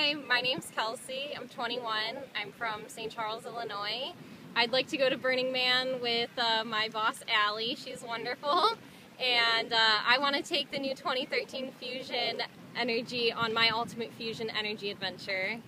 Hi, my name's Kelsey. I'm 21. I'm from St. Charles, Illinois. I'd like to go to Burning Man with uh, my boss, Allie. She's wonderful. And uh, I want to take the new 2013 Fusion Energi on my Ultimate Fusion Energi Adventure.